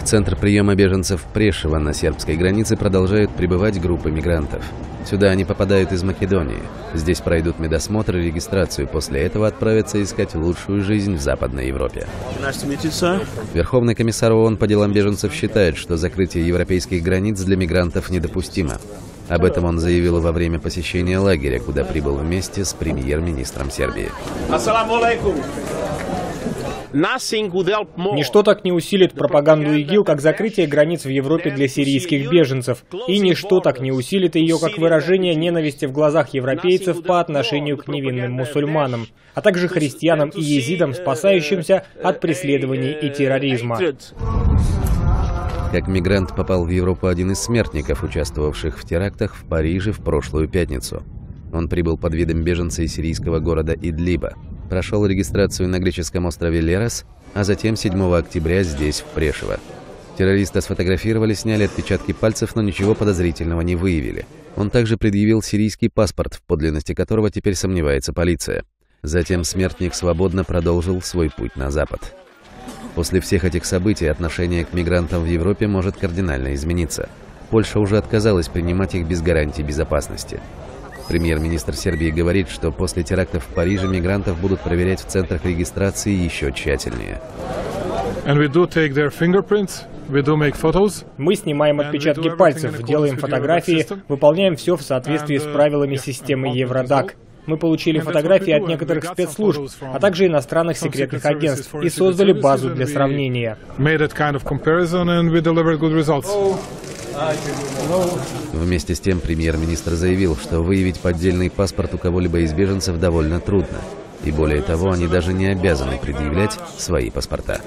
В центр приема беженцев Прешева на сербской границе продолжают прибывать группы мигрантов. Сюда они попадают из Македонии. Здесь пройдут медосмотр и регистрацию. После этого отправятся искать лучшую жизнь в Западной Европе. Верховный комиссар ООН по делам беженцев считает, что закрытие европейских границ для мигрантов недопустимо. Об этом он заявил во время посещения лагеря, куда прибыл вместе с премьер-министром Сербии. Ничто так не усилит пропаганду ИГИЛ, как закрытие границ в Европе для сирийских беженцев. И ничто так не усилит ее, как выражение ненависти в глазах европейцев по отношению к невинным мусульманам, а также христианам и езидам, спасающимся от преследований и терроризма. Как мигрант попал в Европу один из смертников, участвовавших в терактах в Париже в прошлую пятницу. Он прибыл под видом беженца из сирийского города Идлиба прошел регистрацию на греческом острове Лерос, а затем 7 октября здесь, в Прешево. Террориста сфотографировали, сняли отпечатки пальцев, но ничего подозрительного не выявили. Он также предъявил сирийский паспорт, в подлинности которого теперь сомневается полиция. Затем смертник свободно продолжил свой путь на запад. После всех этих событий отношение к мигрантам в Европе может кардинально измениться. Польша уже отказалась принимать их без гарантий безопасности. Премьер-министр Сербии говорит, что после терактов в Париже мигрантов будут проверять в центрах регистрации еще тщательнее. Мы снимаем отпечатки пальцев, делаем фотографии, выполняем все в соответствии с uh, правилами системы Евродак. Мы получили фотографии от некоторых спецслужб, а также иностранных секретных агентств и создали базу для сравнения. Вместе с тем премьер-министр заявил, что выявить поддельный паспорт у кого-либо из беженцев довольно трудно. И более того, они даже не обязаны предъявлять свои паспорта.